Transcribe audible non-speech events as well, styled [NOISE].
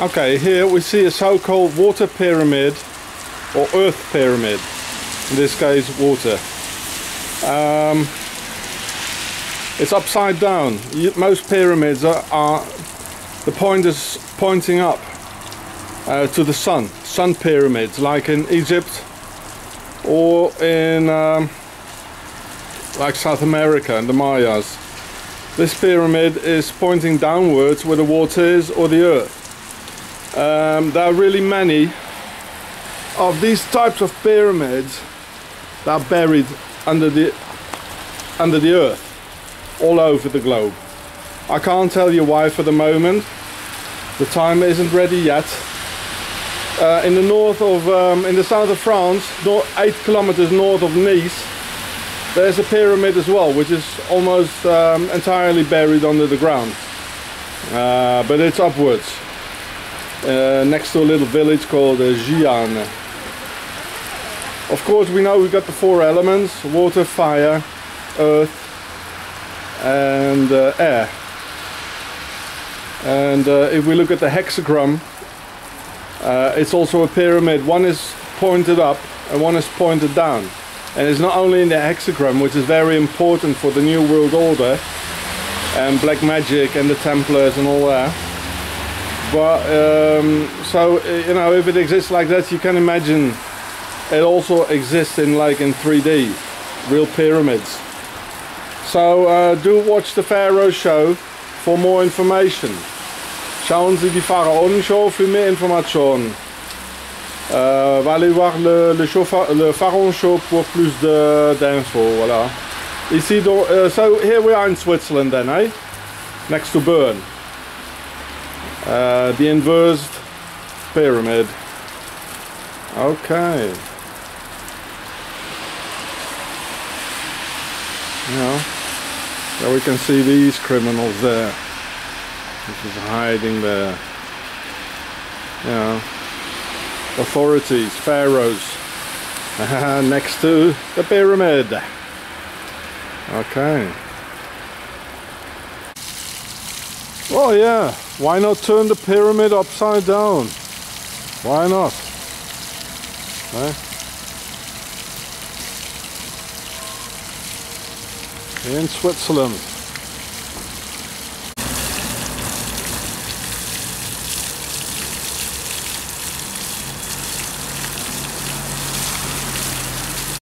Okay, here we see a so-called water pyramid or earth pyramid. In this case, water. Um, it's upside down. Most pyramids are, are the point is pointing up uh, to the sun. Sun pyramids, like in Egypt or in um, like South America and the Mayas. This pyramid is pointing downwards where the water is or the earth. Um, there are really many of these types of pyramids that are buried under the under the earth all over the globe. I can't tell you why for the moment. The time isn't ready yet. Uh, in the north of, um, in the south of France, eight kilometers north of Nice, there's a pyramid as well, which is almost um, entirely buried under the ground. Uh, but it's upwards, uh, next to a little village called uh, Xi'an. Of course, we know we've got the four elements water, fire, earth, and uh, air. And uh, if we look at the hexagram, uh, it's also a pyramid. One is pointed up and one is pointed down. And it's not only in the hexagram, which is very important for the New World Order and black magic and the Templars and all that. But um, so uh, you know, if it exists like that, you can imagine it also exists in like in 3D, real pyramids. So uh, do watch the Pharaoh show for more information. Schauen Sie die Pharaon Show für mehr Informationen. Euh, va aller voir le, le, show, le Pharaon Show pour plus d'infos. Voilà. Ici, donc, uh, so here we are in Switzerland then, eh? Next to Bern. Uh, the inversed pyramid. Okay. There we can see these criminals there. This is hiding there. Yeah. Authorities, pharaohs. [LAUGHS] Next to the pyramid. Okay. Oh yeah, why not turn the pyramid upside down? Why not? Eh? In Switzerland.